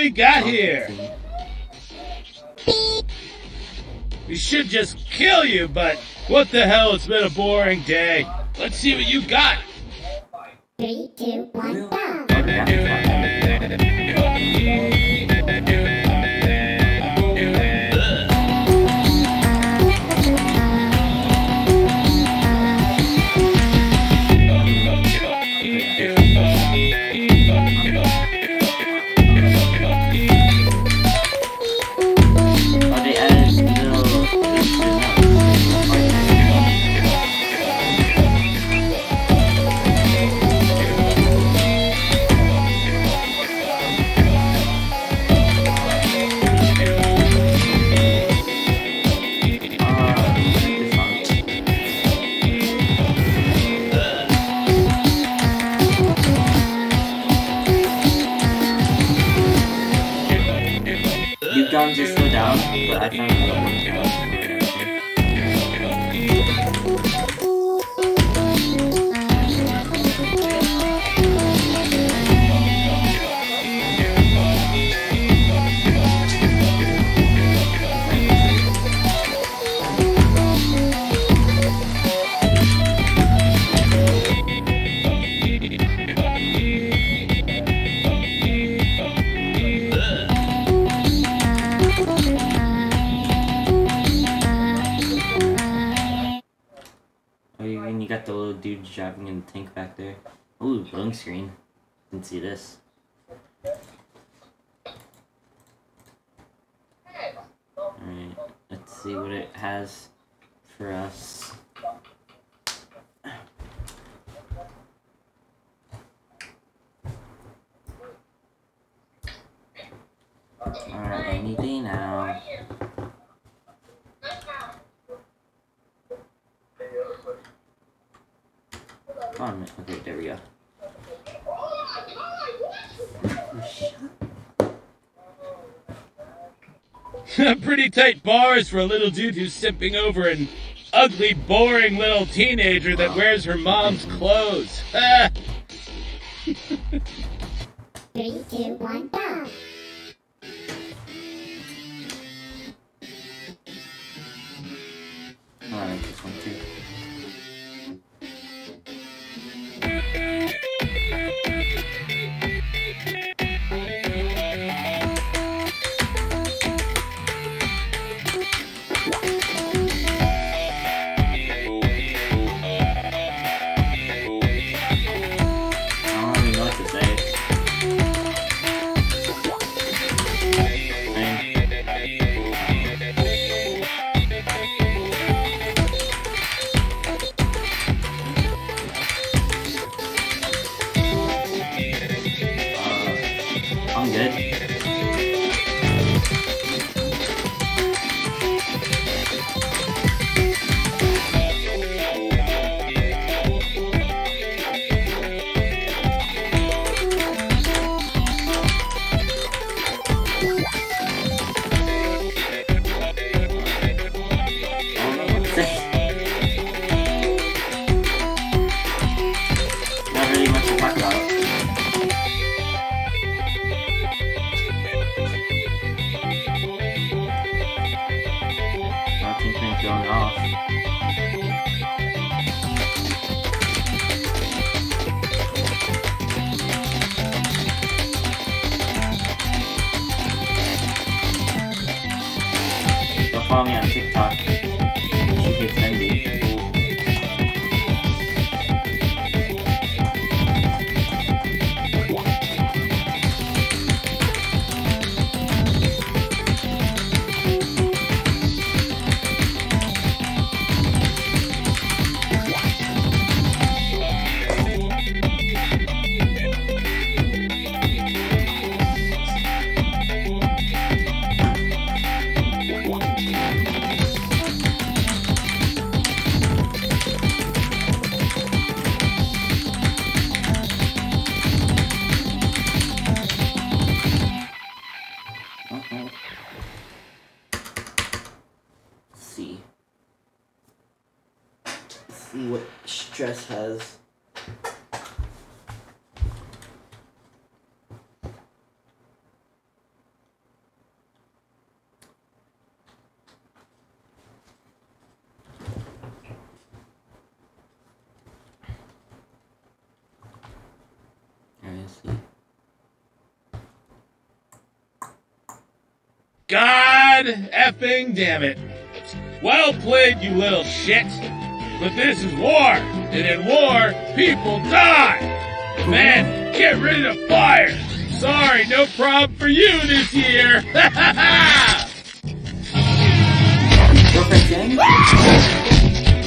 Well, well, what we got here? We should just kill you, but what the hell? It's been a boring day. Let's see what you got. Three, two, one, go. I found dude driving in the tank back there. Ooh, loading screen. Didn't see this. Alright, let's see what it has for us. Alright, any day now. Come on, okay, there we go. Pretty tight bars for a little dude who's simping over an ugly, boring little teenager that wears her mom's clothes. Ah. Three, two, one, go. Alright, this one too. I'm good. Been going off. Follow me on TikTok. dress has. God effing damn it. Well played, you little shit. But this is war and in war, people die. Man, get rid of fire. Sorry, no problem for you this year.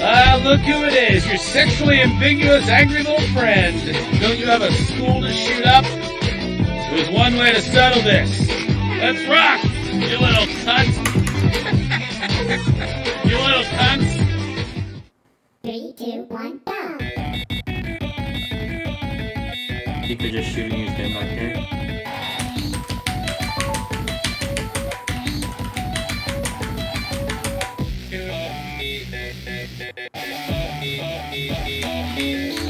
Ah, look who it is, your sexually ambiguous, angry little friend. Don't you have a school to shoot up? There's one way to settle this. Let's rock, you little cunt. you little cunts. People just shooting his gun back there. Looks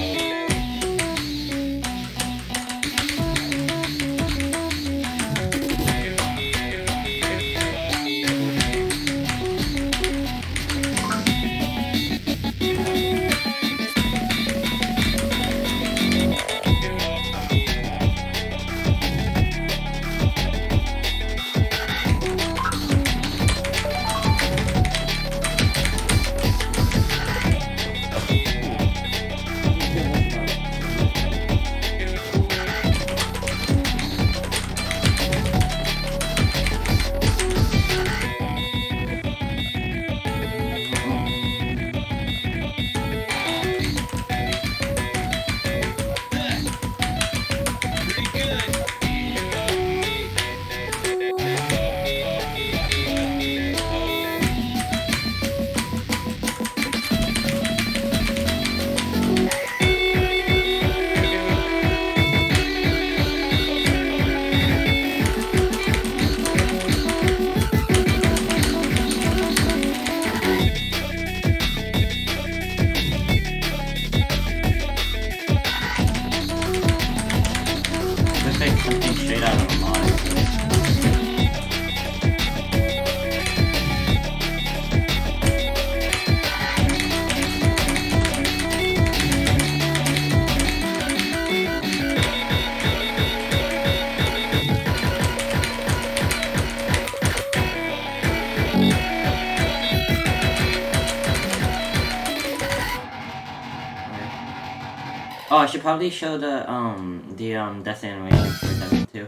Oh, I should probably show the um the um death animation for them too.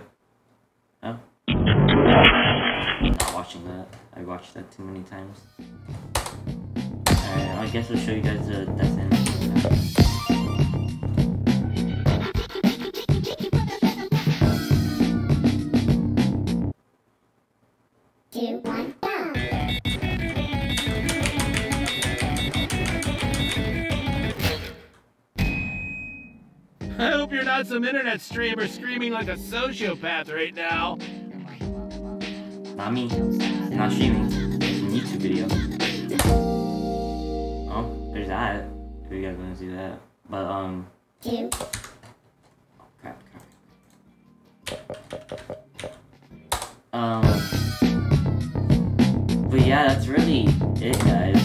Oh, not watching that. I watched that too many times. Alright, I guess I'll show you guys the death animation. I hope you're not some internet streamer screaming like a sociopath right now. Not me. Not streaming. It's a YouTube video. Oh, there's that. If you guys want to see that. But um, Two, crap, crap. Um, but yeah, that's really it, guys,